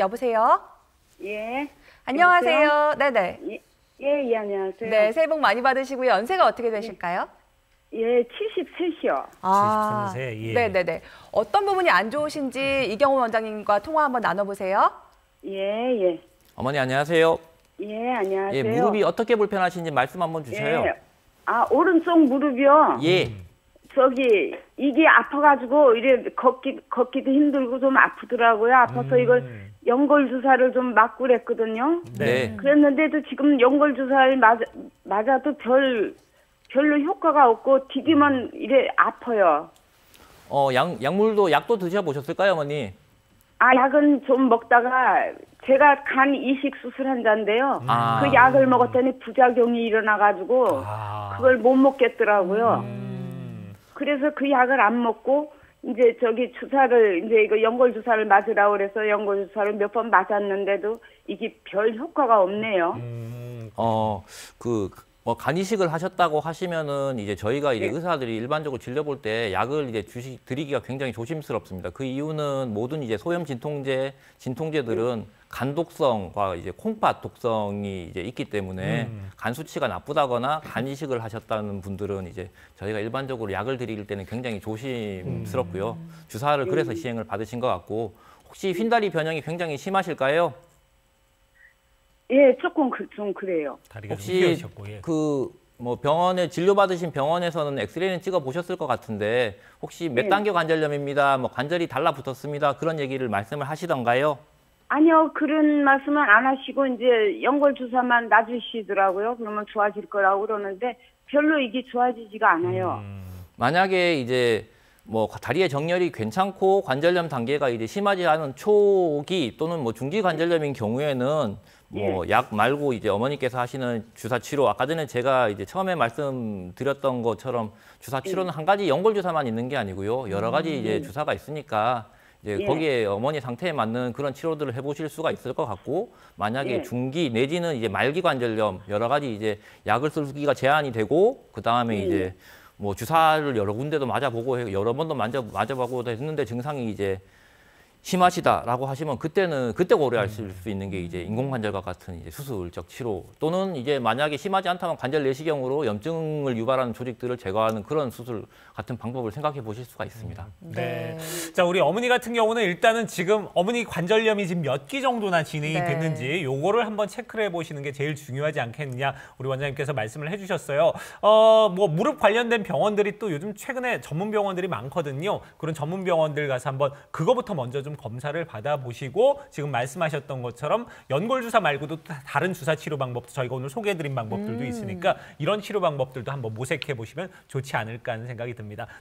여보세요? 예. 안녕하세요. 네네. 예, 예, 예, 안녕하세요. 네, 새해 복 많이 받으시고요. 연세가 어떻게 되실까요? 예, 73이요. 아, 73세, 예. 네네네. 어떤 부분이 안 좋으신지 이경호 원장님과 통화 한번 나눠보세요. 예, 예. 어머니 안녕하세요. 예, 안녕하세요. 예, 무릎이 어떻게 불편하신지 말씀 한번 주셔요. 예. 아, 오른쪽 무릎이요. 예. 저기 이게 아파가지고 이래 걷기 걷기도 힘들고 좀 아프더라고요. 아파서 이걸 연골 주사를 좀 맞고 그랬거든요. 네. 그랬는데도 지금 연골 주사를 맞아, 맞아도 별 별로 효과가 없고 디디면 이래 아파요. 어, 약, 약물도 약도 드셔 보셨을까요, 어머니? 아, 약은 좀 먹다가 제가 간 이식 수술 환자인데요. 아. 그 약을 먹었더니 부작용이 일어나 가지고 아. 그걸 못 먹겠더라고요. 음. 그래서 그 약을 안 먹고 이제 저기 주사를 이제 이거 연골 주사를 맞으라고 그래서 연골 주사를 몇 번 맞았는데도 이게 별 효과가 없네요. 음. 어, 그, 뭐, 간이식을 하셨다고 하시면은 이제 저희가 이제 네. 의사들이 일반적으로 진료볼 때 약을 이제 주시, 드리기가 굉장히 조심스럽습니다. 그 이유는 모든 이제 소염 진통제, 진통제들은 간 독성과 이제 콩팥 독성이 이제 있기 때문에 음. 간 수치가 나쁘다거나 간 이식을 하셨다는 분들은 이제 저희가 일반적으로 약을 드릴 때는 굉장히 조심스럽고요. 주사를 그래서 시행을 받으신 것 같고 혹시 휜다리 변형이 굉장히 심하실까요? 예, 조금 그, 좀 그래요. 혹시 휘어지셨고 예. 그뭐 병원에 진료 받으신 병원에서는 엑스레이는 찍어 보셨을 것 같은데 혹시 몇 네. 단계 관절염입니다. 뭐 관절이 달라붙었습니다. 그런 얘기를 말씀을 하시던가요? 아니요, 그런 말씀은 안 하시고 이제 연골 주사만 놔주시더라고요. 그러면 좋아질 거라고 그러는데 별로 이게 좋아지지가 않아요. 음. 만약에 이제 뭐 다리의 정렬이 괜찮고 관절염 단계가 이제 심하지 않은 초기 또는 뭐 중기 관절염인 경우에는 뭐약 말고 이제 어머니께서 하시는 주사 치료 아까 전에 제가 이제 처음에 말씀드렸던 것처럼 주사 치료는 한 가지 연골 주사만 있는 게 아니고요 여러 가지 이제 주사가 있으니까 이제 예. 거기에 어머니 상태에 맞는 그런 치료들을 해보실 수가 있을 것 같고 만약에 예. 중기 내지는 이제 말기 관절염 여러 가지 이제 약을 쓰기가 제한이 되고 그 다음에 예. 이제 뭐 주사를 여러 군데도 맞아보고 해- 여러 번도 맞아 맞아보고 했는데 증상이 이제 심하시다라고 하시면 그때는 그때 고려하실 수 있는 게 이제 인공관절과 같은 이제 수술적 치료 또는 이제 만약에 심하지 않다면 관절 내시경으로 염증을 유발하는 조직들을 제거하는 그런 수술 같은 방법을 생각해 보실 수가 있습니다. 네. 자, 우리 어머니 같은 경우는 일단은 지금 어머니 관절염이 지금 몇 기 정도나 진행이 네. 됐는지 요거를 한번 체크를 해 보시는 게 제일 중요하지 않겠느냐 우리 원장님께서 말씀을 해 주셨어요. 어, 뭐 무릎 관련된 병원들이 또 요즘 최근에 전문 병원들이 많거든요. 그런 전문 병원들 가서 한번 그거부터 먼저 좀 검사를 받아보시고 지금 말씀하셨던 것처럼 연골 주사 말고도 또 다른 주사 치료 방법도 저희가 오늘 소개해드린 방법들도 있으니까 이런 치료 방법들도 한번 모색해 보시면 좋지 않을까 하는 생각이 듭니다.